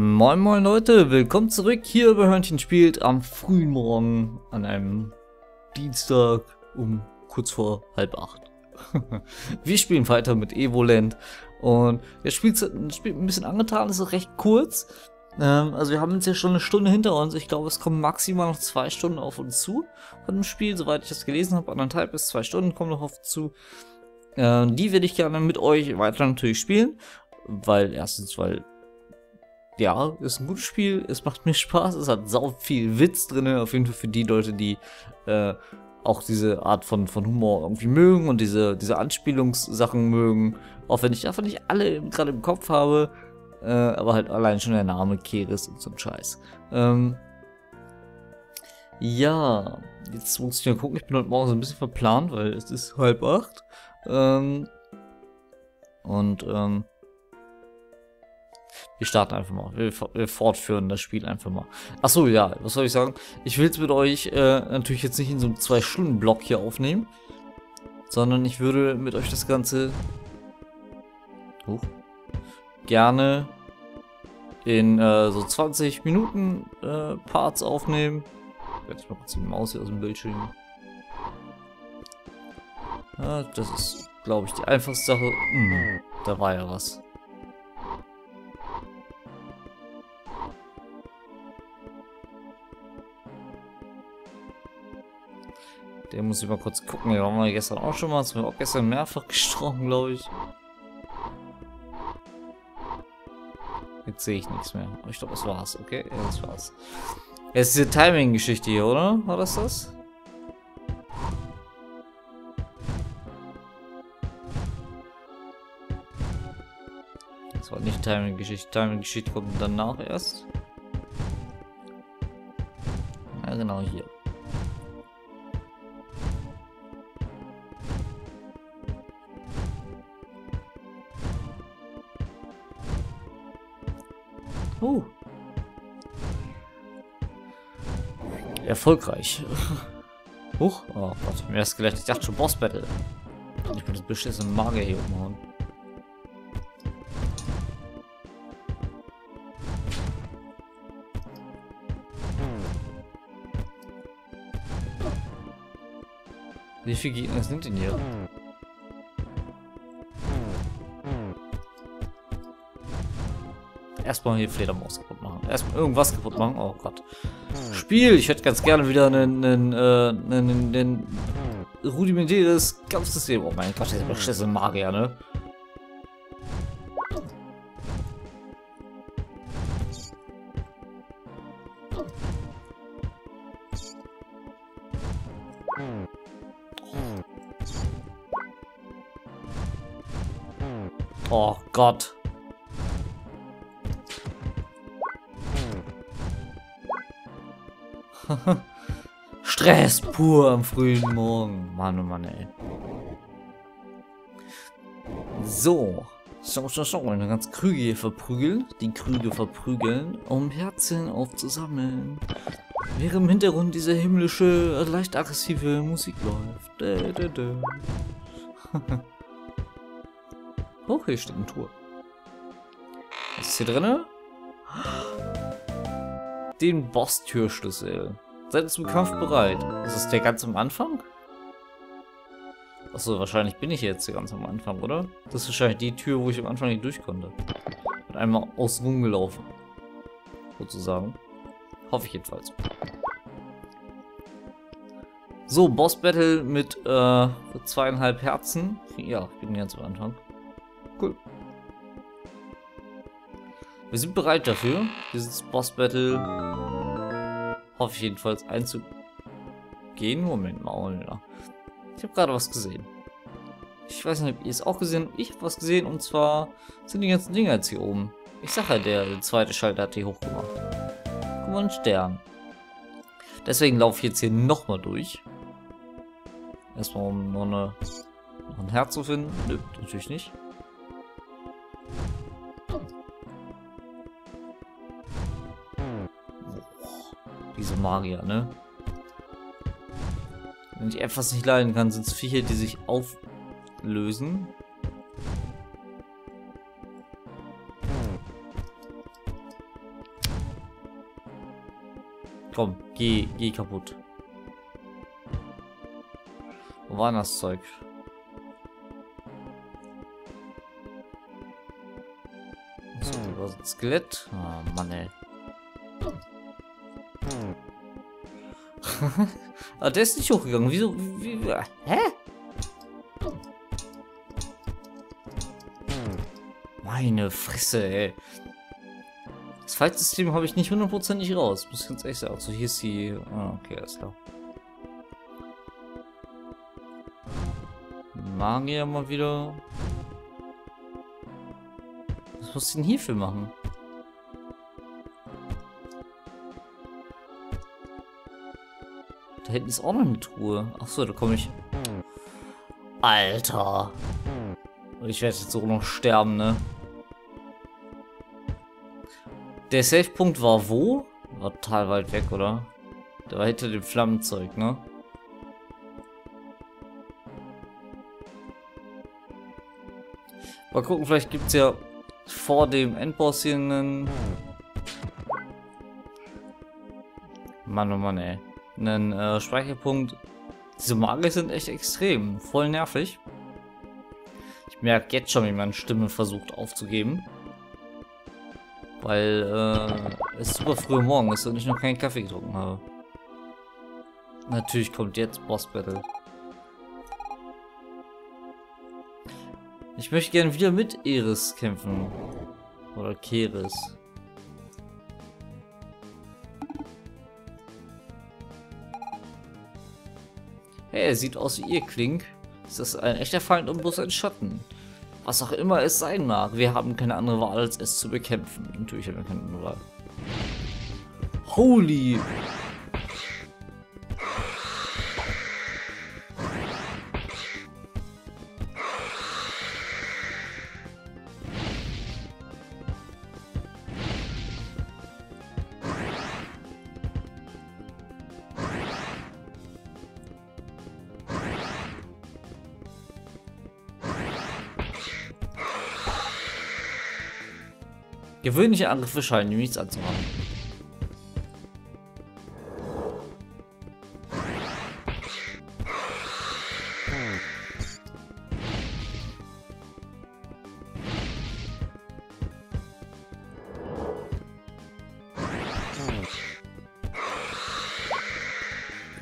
Moin moin Leute, willkommen zurück hier bei Hörnchen spielt am frühen Morgen an einem Dienstag um kurz vor halb acht. Wir spielen weiter mit Evoland und der spielt, spielt ein bisschen angetan, ist recht kurz. Ähm, also wir haben jetzt ja schon eine Stunde hinter uns. Ich glaube, es kommen maximal noch zwei Stunden auf uns zu von dem Spiel, soweit ich das gelesen habe. Anderthalb bis zwei Stunden kommen noch auf uns zu. Äh, die werde ich gerne mit euch weiter natürlich spielen, weil erstens, weil ja, ist ein gutes Spiel, es macht mir Spaß, es hat sau viel Witz drin, auf jeden Fall für die Leute, die äh, auch diese Art von, von Humor irgendwie mögen und diese, diese Anspielungssachen mögen, auch wenn ich davon nicht alle gerade im Kopf habe, äh, aber halt allein schon der Name Keres und so ein Scheiß. Ähm, ja, jetzt muss ich mal gucken, ich bin heute Morgen so ein bisschen verplant, weil es ist halb acht. Ähm, und ähm, wir starten einfach mal. Wir, wir, fortführen das Spiel einfach mal. Achso, ja, was soll ich sagen? Ich will es mit euch äh, natürlich jetzt nicht in so einem 2-Stunden-Block hier aufnehmen. Sondern ich würde mit euch das Ganze hoch, gerne in äh, so 20 Minuten äh, Parts aufnehmen. Werde mal kurz die Maus hier aus dem Bildschirm. Ja, das ist, glaube ich, die einfachste Sache. Hm, da war ja was. Der muss ich mal kurz gucken. Den haben wir gestern auch schon mal. Das haben wir auch gestern mehrfach gestorben, glaube ich. Jetzt sehe ich nichts mehr. Ich glaube, das war's, okay? Ja, das war's. Jetzt diese Timing-Geschichte hier, oder? War das das? Das war nicht Timing-Geschichte. Timing-Geschichte kommt danach erst. Ja, genau hier. Erfolgreich. Huch. Oh Gott, mir ist gleich. Ich dachte schon Boss Battle. Ich bin das beschissene Magier hier umhauen. Wie viele Gegner sind denn hier? Erstmal hier Fledermaus kaputt machen. Erstmal irgendwas kaputt machen. Oh Gott. Spiel! Ich hätte ganz gerne wieder einen, einen, äh, einen, rudimentäres Kampfsystem. Oh mein Gott, der ist beschissen Magier, ne? Oh Gott. Stress pur am frühen Morgen. Mann, oh Mann, ey. So. So, so, so. Eine ganz Krüge hier verprügeln. Die Krüge verprügeln, um Herzen aufzusammellen. Während im Hintergrund diese himmlische, leicht aggressive Musik läuft. Dä, dä. oh, hier steht ein Tor. Was ist hier drin? Den Boss-Türschlüssel. Seid zum Kampf bereit. Ist das der ganz am Anfang? Achso, wahrscheinlich bin ich jetzt ganz am Anfang, oder? Das ist wahrscheinlich die Tür, wo ich am Anfang nicht durch konnte. Und einmal außen rumgelaufen. Sozusagen. Hoffe ich jedenfalls. So, Boss Battle mit äh, zweieinhalb Herzen. Ja, ich bin ganz am Anfang. Cool. Wir sind bereit dafür, dieses Boss Battle hoffe ich jedenfalls einzugehen. Moment mal, ja. Ich habe gerade was gesehen. Ich weiß nicht, ob ihr es auch gesehen habt. Ich habe was gesehen und zwar sind die ganzen Dinger jetzt hier oben. Ich sage ja, der, der zweite Schalter hat die hochgemacht. Guck mal, ein Stern. Deswegen laufe ich jetzt hier nochmal durch. Erstmal um noch, eine, noch ein Herz zu finden. Nö, natürlich nicht. Magier, ne? Wenn ich etwas nicht leiden kann, sind es Viecher, die sich auflösen. Komm, geh, geh kaputt. Wo war das Zeug? So, was ein Skelett? Oh Mann, ey. ah, der ist nicht hochgegangen. Wieso? Wie, hä? Meine Fresse, ey. Das Fight-System habe ich nicht hundertprozentig raus. Muss ich ganz ehrlich sagen. So, hier ist die... Ah, okay, alles klar. Magier mal wieder. Was muss ich denn hierfür machen? Da hinten ist auch noch eine Truhe. Achso, da komme ich. Alter. Und ich werde jetzt so noch sterben, ne? Der Safe-Punkt war wo? War total weit weg, oder? Der war hinter dem Flammenzeug, ne? Mal gucken, vielleicht gibt es ja vor dem Endboss hier einen... Mann, oh Mann, ey. Einen äh, Speicherpunkt. Diese Magier sind echt extrem. Voll nervig. Ich merke jetzt schon, wie meine Stimme versucht aufzugeben. Weil äh, es super früh morgen ist und ich noch keinen Kaffee getrunken habe. Natürlich kommt jetzt Boss Battle. Ich möchte gerne wieder mit Eris kämpfen. Oder Keres. Hey, sieht aus wie ihr, Klink. Ist das ein echter Feind und bloß ein Schatten? Was auch immer es sein mag, wir haben keine andere Wahl, als es zu bekämpfen. Natürlich haben wir keine andere Wahl. Holy Gewöhnliche Angriffe scheinen nichts anzuhaben.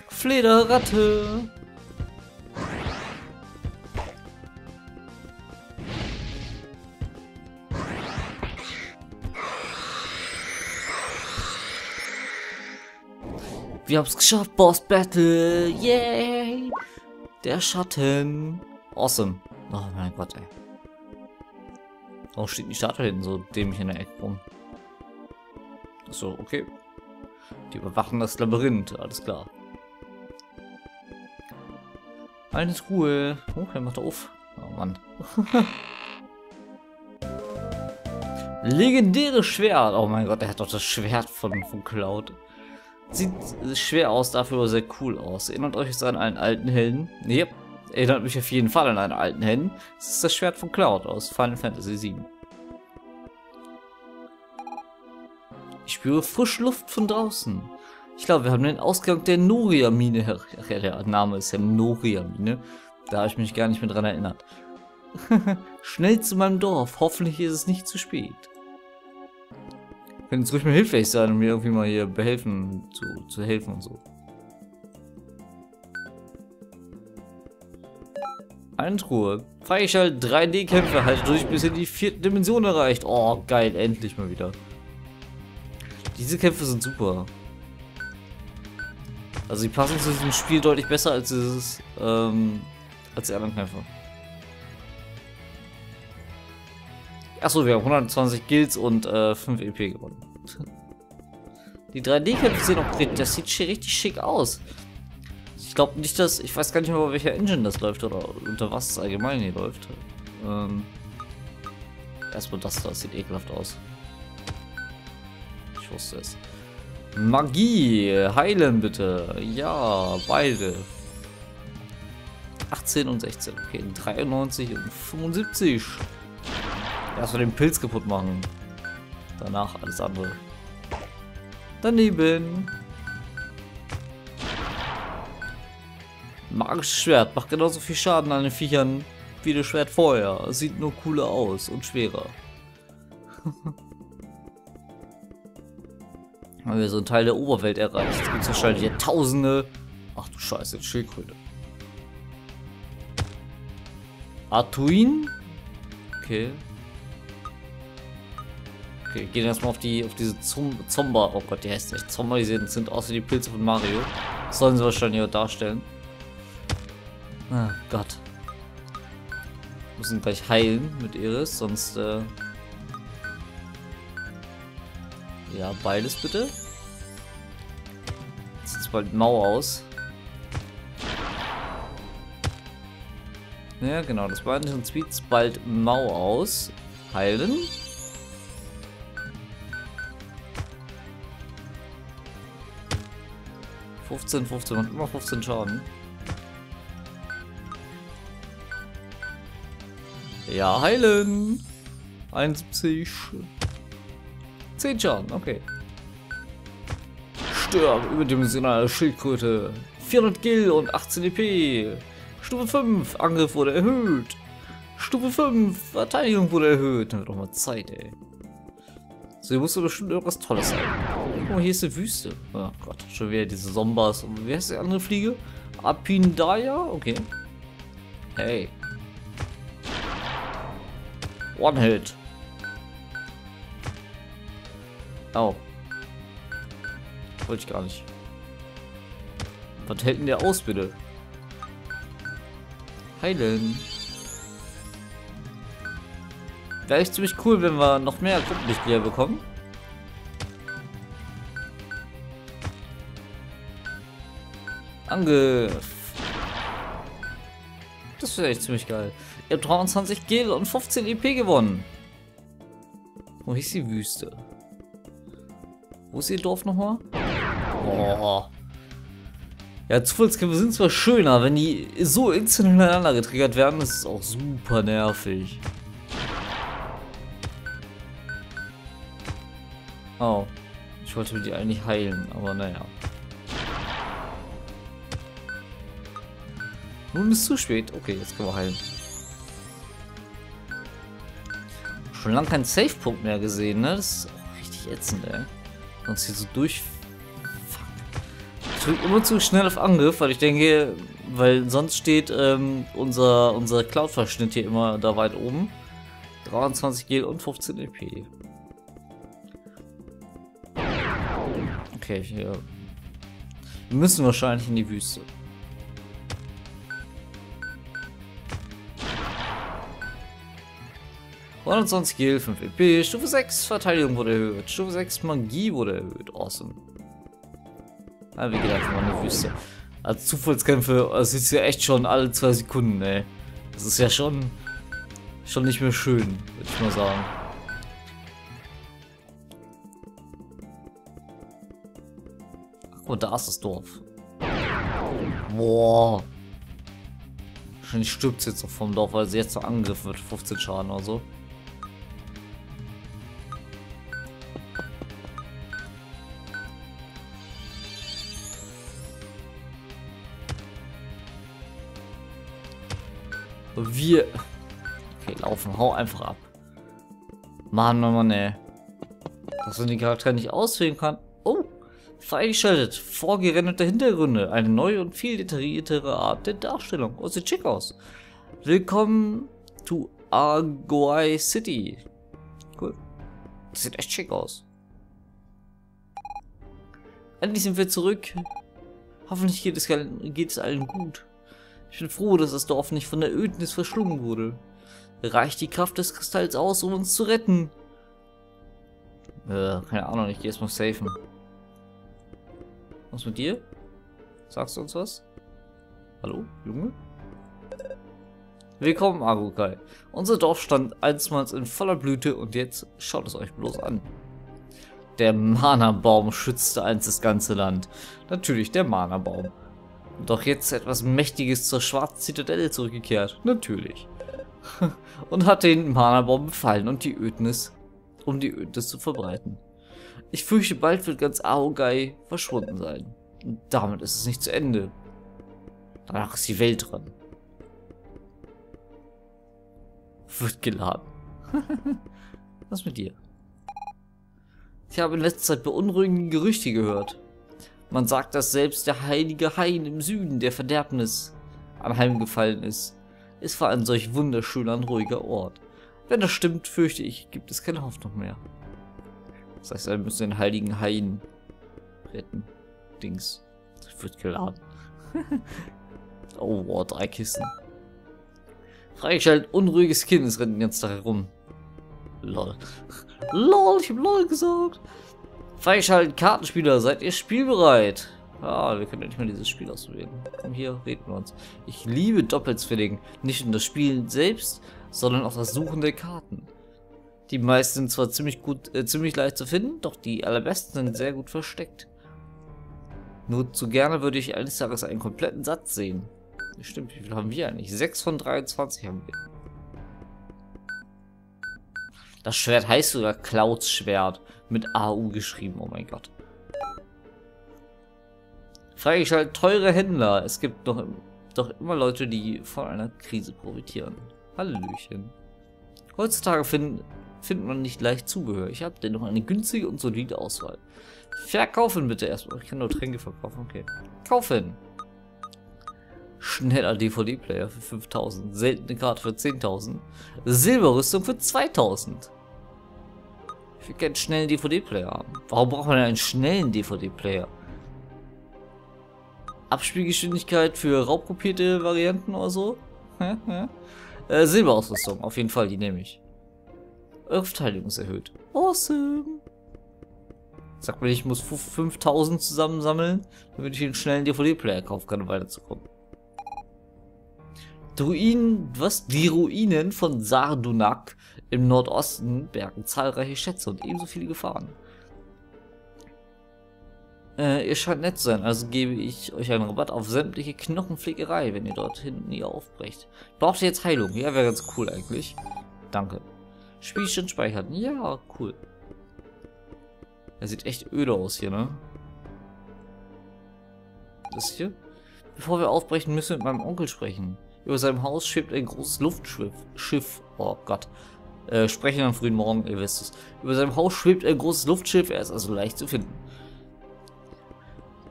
Flederratte. Wir haben es geschafft, Boss Battle. Yay! Der Schatten. Awesome. Oh mein Gott, ey. Warum steht die Statue hinten so dämlich in der Ecke rum? So, okay. Die überwachen das Labyrinth, alles klar. Alles cool. Oh, er macht auf. Oh Mann. Legendäres Schwert. Oh mein Gott, er hat doch das Schwert von, von Cloud. Sieht schwer aus, dafür aber sehr cool aus. Erinnert euch an einen alten Helden? Yep. Erinnert mich auf jeden Fall an einen alten Helden. Das ist das Schwert von Cloud aus Final Fantasy VII. Ich spüre frische Luft von draußen. Ich glaube, wir haben den Ausgang der Noria-Mine. Der Name ist ja Noria-Mine. Da habe ich mich gar nicht mehr dran erinnert. Schnell zu meinem Dorf. Hoffentlich ist es nicht zu spät. Können jetzt ruhig mal hilfreich sein und mir irgendwie mal hier behelfen, zu, zu helfen und so. Eine Truhe. Freigeschaltet 3D-Kämpfe, halt durch bis in die vierte Dimension erreicht. Oh, geil, endlich mal wieder. Diese Kämpfe sind super. Also die passen zu diesem Spiel deutlich besser als dieses, ähm, als die anderen Kämpfe. Achso, wir haben 120 Guilds und äh, 5 EP gewonnen. Die 3D-Kämpfe sehen auch das sieht richtig schick aus. Ich glaube nicht, dass. Ich weiß gar nicht mehr, bei welcher Engine das läuft oder unter was es allgemein hier läuft. Ähm, erstmal das da, das sieht ekelhaft aus. Ich wusste es. Magie, heilen bitte. Ja, beide. 18 und 16. Okay, 93 und 75. Erstmal den Pilz kaputt machen. Danach alles andere. Daneben. Magisches Schwert macht genauso viel Schaden an den Viechern wie das Schwert vorher. Sieht nur cooler aus und schwerer. Haben wir so einen Teil der Oberwelt erreicht. Jetzt gibt es wahrscheinlich hier tausende. Ach du Scheiße, Schildkröte. Atuin? Okay, Okay, gehen erstmal auf die auf diese Zum Zomba. Oh Gott, die heißt nicht Zomba, die sind, sind außer die Pilze von Mario. sollen sie wahrscheinlich auch darstellen. Ah, Gott. Müssen gleich heilen mit Iris, sonst äh Ja, beides bitte. Jetzt sieht bald mau aus. Ja, genau, das beiden und sieht bald mau aus. Heilen. Fünfzehn, fünfzehn und immer 15 Schaden. Ja, heilen. 71. 10 Schaden, okay. Stirb, überdimensionale Schildkröte. 400 Gil und 18 EP. Stufe 5, Angriff wurde erhöht. Stufe 5, Verteidigung wurde erhöht. Dann wird doch mal Zeit, ey. So, hier muss bestimmt irgendwas Tolles sein. Oh, hier ist eine Wüste. Oh Gott, schon wieder diese Zombas. Und wie heißt die andere Fliege? Apindaya? Okay. Hey. One Hit. Oh. Wollte ich gar nicht. Was hält denn der aus, bitte? Heilen. Wäre echt ziemlich cool, wenn wir noch mehr Gruppenmitglieder bekommen. Angriff. Das wäre echt ziemlich geil. Ihr habt 23 Gel und 15 EP gewonnen. Wo ist die Wüste? Wo ist ihr Dorf nochmal? Oh. Ja, Zufallskämpfe sind zwar schöner, wenn die so instant hintereinander getriggert werden, ist auch super nervig. Oh. Ich wollte die eigentlich heilen, aber naja. Nun ist es zu spät. Okay, jetzt können wir heilen. Schon lange keinen Safe-Punkt mehr gesehen, ne? Das ist richtig ätzend, ey. Sonst hier so durch drücke immer zu schnell auf Angriff, weil ich denke, weil sonst steht ähm, unser, unser Cloud-Verschnitt hier immer da weit oben. 23 Gel und 15 EP. Okay, hier. Wir müssen wahrscheinlich in die Wüste. ...120 Gil, 5 EP, Stufe 6 Verteidigung wurde erhöht, Stufe 6 Magie wurde erhöht, awesome. Ah, wir gehen einfach mal in die Wüste. Also Zufallskämpfe, das ist ja echt schon alle zwei Sekunden, ey. Das ist ja schon, schon nicht mehr schön, würde ich mal sagen. Und da ist das Dorf. Boah. Wahrscheinlich stirbt sie jetzt noch vom Dorf, weil sie jetzt noch angegriffen wird. 15 Schaden oder so. Wir... Okay, laufen. Hau einfach ab. Mann, Mann, Mann, ey. Dass man die Charaktere nicht auswählen kann. Oh, freigeschaltet. Vorgerenderte Hintergründe. Eine neue und viel detailliertere Art der Darstellung. Oh, sieht schick aus. Willkommen to Argoi City. Cool. Das sieht echt schick aus. Endlich sind wir zurück. Hoffentlich geht es, geht es allen gut. Ich bin froh, dass das Dorf nicht von der Ödnis verschlungen wurde. Reicht die Kraft des Kristalls aus, um uns zu retten? Äh, keine Ahnung, ich gehe erstmal safen. Was mit dir? Sagst du uns was? Hallo, Junge? Willkommen, Arukai. Unser Dorf stand einstmals in voller Blüte und jetzt schaut es euch bloß an. Der Mana-Baum schützte einst das ganze Land. Natürlich der Mana-Baum. Doch jetzt etwas Mächtiges zur schwarzen Zitadelle zurückgekehrt. Natürlich. und hat den Mana-Baum befallen und die Ödnis, um die Ödnis zu verbreiten. Ich fürchte, bald wird ganz Aogai verschwunden sein. Und damit ist es nicht zu Ende. Danach ist die Welt dran. Wird geladen. Was mit dir? Ich habe in letzter Zeit beunruhigende Gerüchte gehört. Man sagt, dass selbst der heilige Hain im Süden der Verderbnis anheimgefallen ist. Es war ein solch wunderschöner und ruhiger Ort. Wenn das stimmt, fürchte ich, gibt es keine Hoffnung mehr. Das heißt, wir müssen den heiligen Hain retten. Dings. Das wird geladen. oh, wow, drei Kisten. Freigeschaltet, unruhiges Kind, es rennt den ganzen Tag herum. Lol. Lol, ich hab LOL gesagt. Freigeschaltet, Kartenspieler, seid ihr spielbereit? Ah, wir können nicht mal dieses Spiel auswählen. Komm hier, reden wir uns. Ich liebe Doppelzwilling. Nicht nur das Spielen selbst, sondern auch das Suchen der Karten. Die meisten sind zwar ziemlich gut, äh, ziemlich leicht zu finden, doch die allerbesten sind sehr gut versteckt. Nur zu gerne würde ich eines Tages einen kompletten Satz sehen. Stimmt, wie viel haben wir eigentlich? 6 von 23 haben wir. Das Schwert heißt sogar Clouds Schwert. Mit AU geschrieben, oh mein Gott. Freigeschaltet teure Händler. Es gibt doch, doch immer Leute, die von einer Krise profitieren. Hallöchen. Heutzutage find, findet man nicht leicht Zubehör. Ich habe dennoch eine günstige und solide Auswahl. Verkaufen bitte erstmal. Ich kann nur Tränke verkaufen. Okay. Kaufen. Schneller DVD-Player für 5000. Seltene Karte für 10.000. Silberrüstung für 2000. Ich will gerne schnellen DVD-Player haben. Warum braucht man einen schnellen DVD-Player? Abspielgeschwindigkeit für raubkopierte Varianten oder so? äh, Silberausrüstung, auf jeden Fall, die nehme ich. Eure Verteidigung ist erhöht. Awesome. Sagt mir, ich muss 5000 zusammensammeln, damit ich einen schnellen DVD-Player kaufen kann, um weiterzukommen. Ruinen, was? Die Ruinen von Sardunak im Nordosten bergen zahlreiche Schätze und ebenso viele Gefahren. Äh, ihr scheint nett zu sein, also gebe ich euch einen Rabatt auf sämtliche Knochenpflegerei, wenn ihr dort hinten nie aufbrecht. Braucht ihr jetzt Heilung? Ja, wäre ganz cool eigentlich. Danke. Spielstand speichern. Ja, cool. Er sieht echt öde aus hier, ne? Das hier? Bevor wir aufbrechen, müssen wir mit meinem Onkel sprechen. Über seinem Haus schwebt ein großes Luftschiff. Schiff. Oh Gott. Äh, sprechen am frühen Morgen, ihr wisst es. Über seinem Haus schwebt ein großes Luftschiff, er ist also leicht zu finden.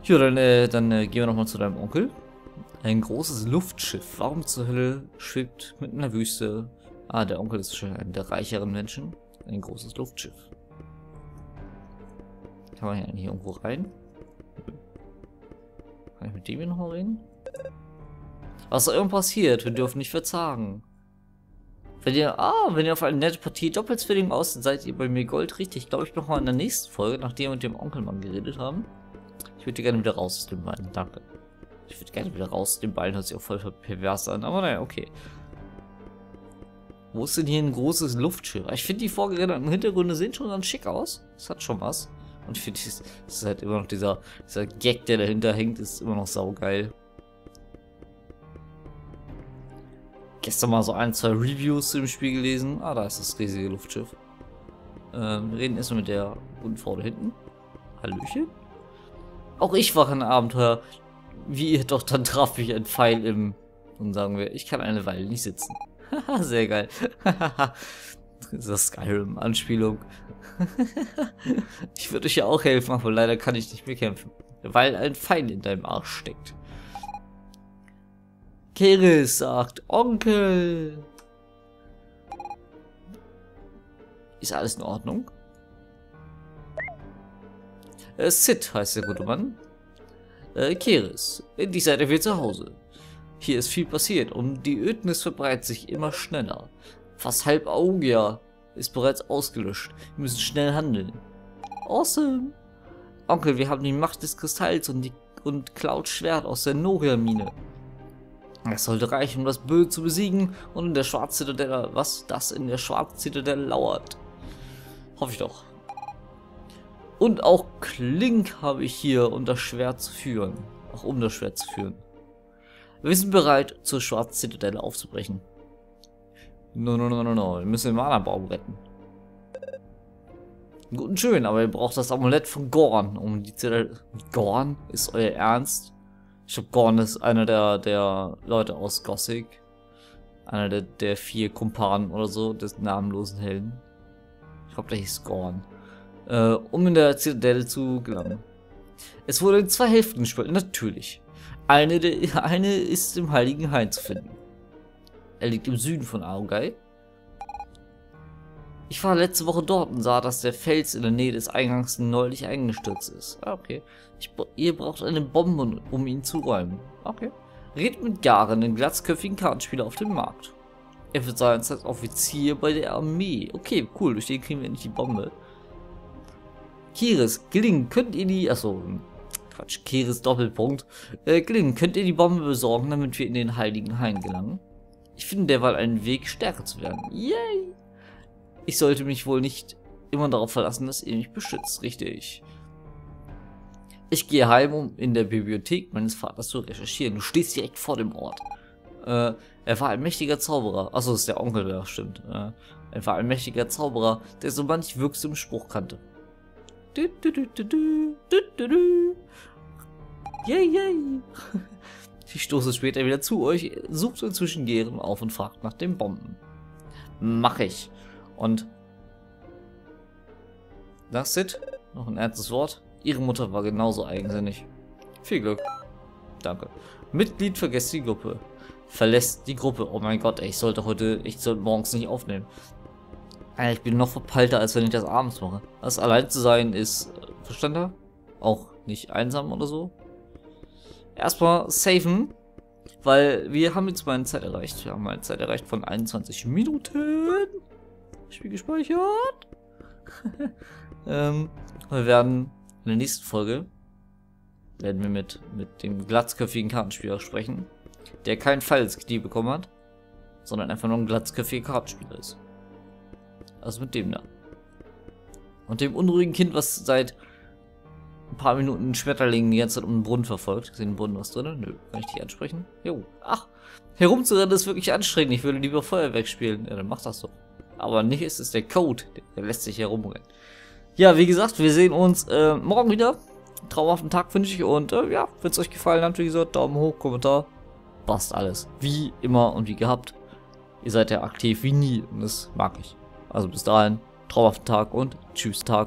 Ja, dann, äh, dann äh, gehen wir nochmal zu deinem Onkel. Ein großes Luftschiff. Warum zur Hölle schwebt mitten in der Wüste? Ah, der Onkel ist schon einer der reicheren Menschen. Ein großes Luftschiff. Kann man hier eigentlich irgendwo rein? Kann ich mit dem hier nochmal reden? Was auch immer passiert, wir dürfen nicht verzagen. Wenn ihr, ah, wenn ihr auf eine nette Partie Doppelzwilling aus, seid ihr bei mir Gold richtig. Glaube ich noch mal in der nächsten Folge, nachdem wir mit dem Onkelmann geredet haben. Ich würde gerne wieder raus aus dem Bein. Danke. Ich würde gerne wieder raus aus dem Bein. Hört sich auch voll pervers an. Aber naja, okay. Wo ist denn hier ein großes Luftschiff? Ich finde die vorgerenderten Hintergründe sehen schon ganz schick aus. Das hat schon was. Und ich finde, das ist halt immer noch dieser, dieser Gag, der dahinter hängt, ist immer noch saugeil. Gestern mal so ein, zwei Reviews zu dem Spiel gelesen. Ah, da ist das riesige Luftschiff. Ähm, wir reden erstmal mit der guten Frau da hinten. Hallöchen. Auch ich war ein Abenteuer. Wie ihr doch, dann traf mich ein Pfeil im... Und sagen wir, ich kann eine Weile nicht sitzen. Haha, sehr geil. das ist Skyrim-Anspielung. ich würde euch ja auch helfen, aber leider kann ich nicht mehr kämpfen. Weil ein Pfeil in deinem Arsch steckt. Keris sagt, Onkel. Ist alles in Ordnung? Äh, Sid heißt der gute Mann. Äh, Keris, endlich seid ihr wieder zu Hause. Hier ist viel passiert und die Ödnis verbreitet sich immer schneller. Fast halb Augia ist bereits ausgelöscht. Wir müssen schnell handeln. Awesome. Onkel, wir haben die Macht des Kristalls und, die, und Clouds Schwert aus der Noria-Mine. Es sollte reichen, um das Böse zu besiegen und in der Schwarzzitadelle, was das in der Schwarzzitadelle lauert. Hoffe ich doch. Und auch Klink habe ich hier, um das Schwert zu führen. Auch um das Schwert zu führen. Wir sind bereit, zur Schwarzzitadelle aufzubrechen. No, no, no, no, no. Wir müssen den Mana-Baum retten. Gut und schön, aber ihr braucht das Amulett von Gorn, um die Zitadelle... Gorn? Ist euer Ernst? Ich glaube, Gorn ist einer der, der Leute aus Gothic. Einer der, der vier Kumpanen oder so, des namenlosen Helden. Ich glaube, der hieß Gorn. Äh, um in der Zitadelle zu gelangen. Es wurde in zwei Hälften gespielt, natürlich. Eine, eine ist im Heiligen Hain zu finden. Er liegt im Süden von Aogai. Ich war letzte Woche dort und sah, dass der Fels in der Nähe des Eingangs neulich eingestürzt ist. Ah, okay. Ich, ihr braucht eine Bombe, um ihn zu räumen. Okay. Redet mit Garen, den glatzköpfigen Kartenspieler auf dem Markt. Er wird sein als Offizier bei der Armee. Okay, cool, durch den kriegen wir endlich die Bombe. Kiris, gelingen, könnt ihr die... Achso, Quatsch, Kiris Doppelpunkt. Äh, gelingen, könnt ihr die Bombe besorgen, damit wir in den Heiligen Hain gelangen? Ich finde derweil einen Weg, stärker zu werden. Yay! Ich sollte mich wohl nicht immer darauf verlassen, dass ihr mich beschützt, richtig. Ich gehe heim, um in der Bibliothek meines Vaters zu recherchieren. Du stehst direkt vor dem Ort. Äh, er war ein mächtiger Zauberer. Achso, ist der Onkel, ja, stimmt. Äh, er war ein mächtiger Zauberer, der so manch wirksamen Spruch kannte. Du, du, du, du, du, du, du, du. Yay, yay. Ich stoße später wieder zu euch, sucht inzwischen Gären auf und fragt nach den Bomben. Mach ich. Und das ist noch ein ernstes Wort. Ihre Mutter war genauso eigensinnig. Viel Glück. Danke. Mitglied vergesst die Gruppe. Verlässt die Gruppe. Oh mein Gott, ey, ich sollte heute, ich sollte morgens nicht aufnehmen. Ich bin noch verpeilter, als wenn ich das abends mache. Das allein zu sein ist äh, verstanden. Auch nicht einsam oder so. Erstmal safen, weil wir haben jetzt mal eine Zeit erreicht. Wir haben eine Zeit erreicht von 21 Minuten. Spiel gespeichert. ähm, wir werden in der nächsten Folge werden wir mit, mit dem glatzköpfigen Kartenspieler sprechen, der kein Fall ins Knie bekommen hat, sondern einfach nur ein glatzköpfiger Kartenspieler ist. Also mit dem da. Und dem unruhigen Kind, was seit ein paar Minuten Schmetterlingen die ganze Zeit um den Brunnen verfolgt. In den Brunnen was drin? Nö, kann ich dich ansprechen? Jo. Ach, herumzurennen ist wirklich anstrengend. Ich würde lieber Feuerwerk spielen. Ja, dann mach das doch. Aber nicht ist es der Code, der lässt sich herumrennen. Ja, wie gesagt, wir sehen uns äh, morgen wieder. Traumhaften Tag wünsche ich und äh, ja, wenn es euch gefallen hat, wie gesagt, Daumen hoch, Kommentar. Passt alles. Wie immer und wie gehabt. Ihr seid ja aktiv wie nie und das mag ich. Also bis dahin, traumhaften Tag und tschüss Tag.